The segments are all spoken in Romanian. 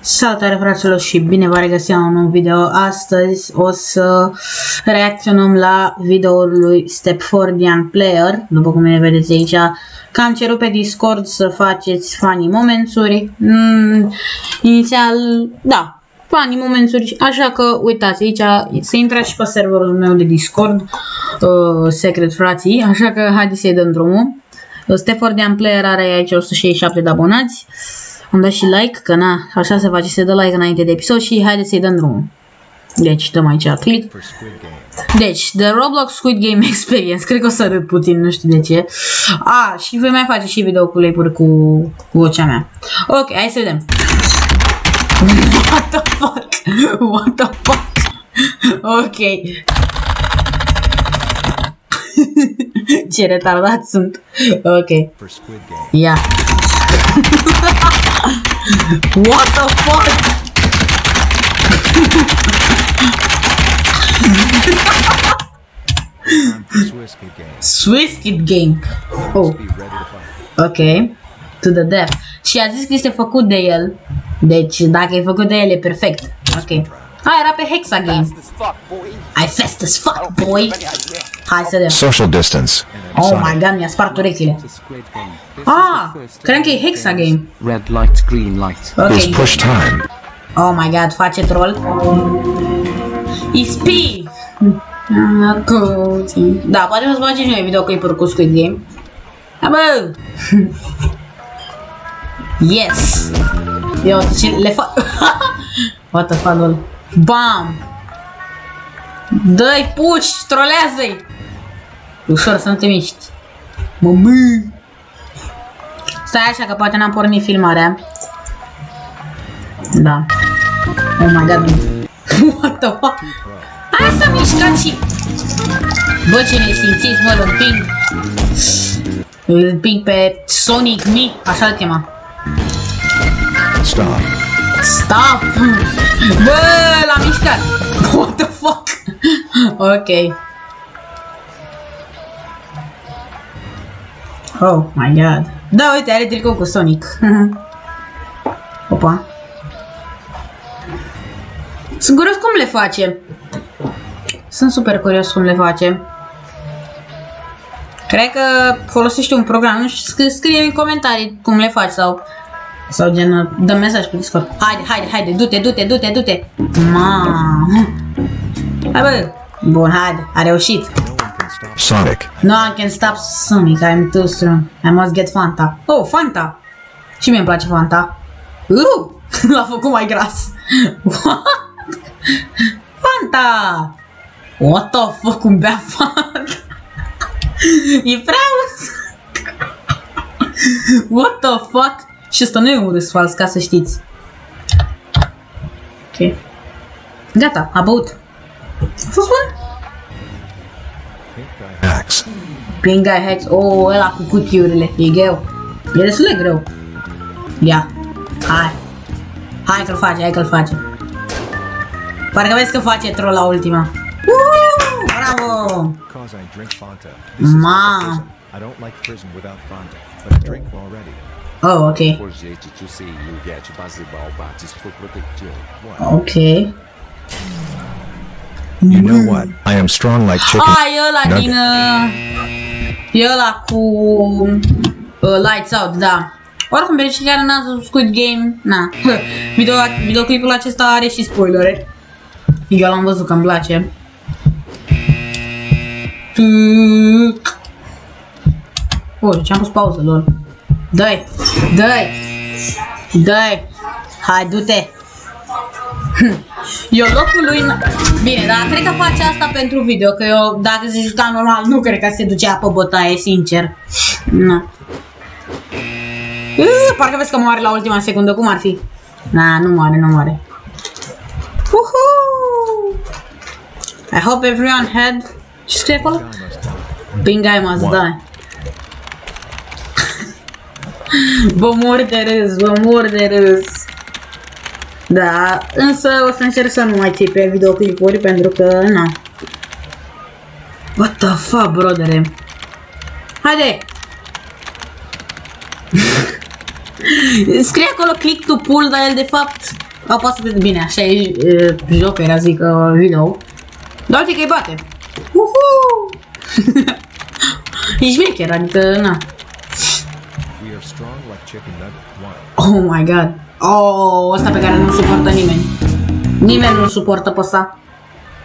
Salutare fraților și bine vă regăsim în un video. Astăzi o să reacționăm la videoul lui Stepfordian Player, după cum ne vedeți aici, că am cerut pe Discord să faceți funny momentsuri. Mm, inițial, da, funny momentsuri, așa că uitați aici, să intrați și pe serverul meu de Discord, uh, Secret Frații, așa că haideți să-i dăm drumul. Stepfordian Player are aici 167 de abonați. Am dat și like, că na, așa se face, se dă like înainte de episod și haideți să-i dăm drumul. Deci, dăm aici click. Deci, The Roblox Squid Game Experience. Cred că o să râd puțin, nu știu de ce. A, și voi mai face și video cu leipuri cu, cu vocea mea. Ok, hai să vedem. What the fuck? What the fuck? Ok. ce retardat sunt. Ok. Ia. What the fuck? Swiss Kid Game. Oh. Ok. To the death. Și a zis că este făcut de el. Deci dacă e făcut de el e perfect. Ok. Ah, era pe Hexa Game. I fast as fuck, boy. Hai să vedem. Social distance. Oh my god, mi-a spart urechile. Ah, cred că e Hexa Game. Red light, green light. Ok. Is push time. Oh my god, face troll. Isp. Da, poate o să facem și noi videoclipuri cu Squid Game. Da, bă! Yes! Eu ce le fac... What the fuck, lol. Bam! Dă-i puci, trolează-i! Ușor să nu te miști. Mămâ! Stai așa că poate n-am pornit filmarea. Da. Oh my god. What the fuck? Hai să mișcăm și... Bă, ce ne simțiți, mă, îl împing. Îl împing pe Sonic Mi, așa-l chema. Stop. Stop! Bă, l-am mișcat! What the fuck? ok. Oh my god. Da, uite, are tricou cu Sonic. Opa. Sunt curios cum le face. Sunt super curios cum le face. Cred că folosește un program, nu știu, scrie în comentarii cum le faci sau sau gen, dă mesaj pe Discord. Haide, haide, haide, du-te, du-te, du-te, du-te. Ma. Hai bă. Bun, haide, a reușit. Sonic. No one can stop Sonic, I'm too strong. I must get Fanta. Oh, Fanta. Și mie îmi place Fanta. Uh, l-a făcut mai gras. What? Fanta. What the fuck, cum bea Fanta? e prea What the fuck? Și ăsta nu e un râs fals, ca să știți. Ok. Gata, a băut. A fost bun? Axe. Pink Guy Hacks. Oh, ăla cu cutiurile. E greu. E destul de greu. Ia. Hai. Hai că-l face, hai că-l face. Parcă vezi că face troll la ultima. Uhu, bravo! Cause I drink Fanta. This is Ma. not prison. I don't like prison without Fanta, but I drink already. Oh, ok. For jeito de ser e o get baseball bates for proteger. What? Ok. You know what? I am strong like chicken. Ah, e ăla Nugget. din... Uh, e ăla cu... Uh, Lights Out, da. Oricum, pe cei care n-ați văzut Squid Game, na. Video, videoclipul acesta are și spoilere. Eu l-am văzut că îmi place. Tuc. Oh, ce-am pus pauză, lol. Dă-i! Dă-i! Dă-i! Hai, du-te! Eu locul lui... n- Bine, dar cred că face asta pentru video, că eu, dacă se juca normal, nu cred că se ducea pe bătaie, sincer. Na. Uh, parcă vezi că moare la ultima secundă, cum ar fi? Na, nu moare, nu moare. Uhu! I hope everyone had... Ce scrie acolo? Pink guy must die. Vă mor de râs, vă mor de râs. Da, însă o să încerc să nu mai ții pe videoclipuri pentru că, na. What the fuck, brodere? Haide! Scrie acolo click to pull, dar el de fapt A, poate să fie bine, așa e uh, joc, era zic uh, video. Dar uite că îi bate. Uhu! e șmecher, adică, na. We are strong like chicken nugget. One. Oh my god. Oh, ăsta pe care nu suportă nimeni. Nimeni nu suportă pe ăsta.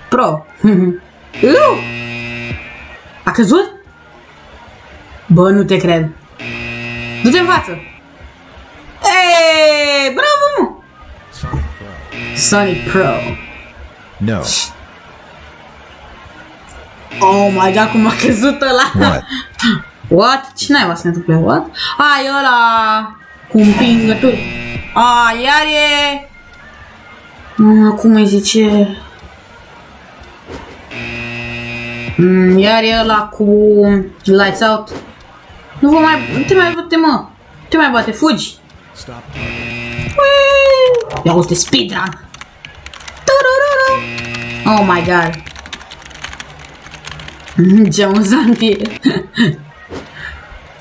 Pro. Iu! A căzut? Bă, nu te cred. Du-te în față. Eee, bravo, mă! Sonic Pro. Sonic Pro. No. Oh my god, cum a căzut ăla. What? What? Ce naiba să ne întâmple? What? A, e ăla cu împingături. A, iar e... Mm, cum îi zice? Mm, iar e ăla cu lights out. Nu vă mai... Nu te mai bate, mă. Nu te mai bate, fugi. Stop. Ui! Ia uite, speedrun. Turururu. Oh my god. Mm, Ce amuzant e.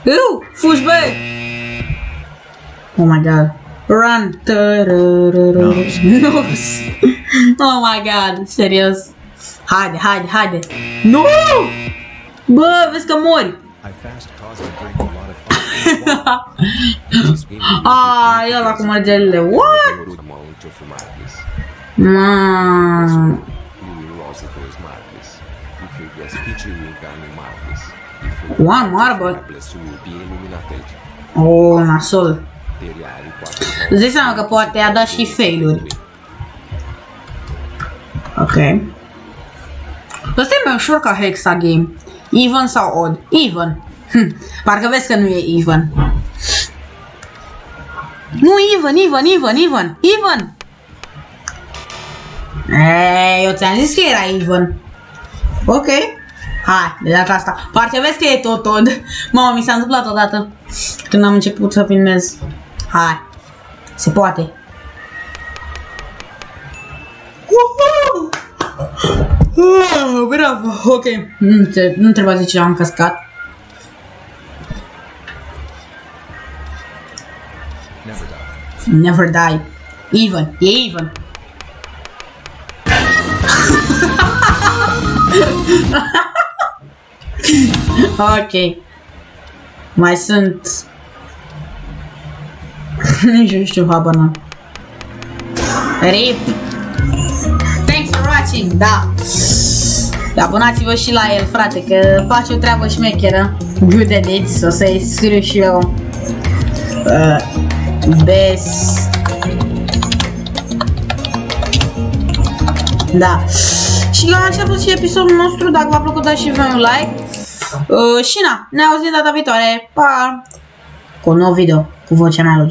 Eu, fugi, bă! Oh my god. Run. Turururu. Nos. Oh my god, serios. Haide, haide, haide. Nu! Bă, vezi că mori. I fast cause I drink a lot of Ah, e ăla cu mărgelele. What? Demorou E foi One marble? Marbles o Bien Illuminated. Oh, nasol. Teriari quatro Îți dai seama că poate a dat și fail-uri. Ok. Ăsta e mai ușor ca Hexa Game. Even sau odd? Even. Hm. Parcă vezi că nu e even. Nu, even, even, even, even, even! Eee, eu ți-am zis că era even. Ok. Hai, de data asta. Parcă vezi că e tot odd. Mamă, mi s-a întâmplat odată. Când am început să filmez. Hai. Se poate. Woohoo! Ah, bravo, ok. Nu, te, nu trebuie să zice am căscat. never die. Never die. Even, e even. Ok. Mai sunt... Nici nu știu, habar n-am. RIP! Thanks for watching, da! Abonați-vă și la el, frate, că face o treabă șmecheră. Good edits, o să-i scriu și eu. Uh, best Da. Și cam așa a fost și episodul nostru. Dacă v-a plăcut, dați și voi un like. Uh, și na, ne auzim data viitoare. Pa! Cu un nou video, cu vocea mea.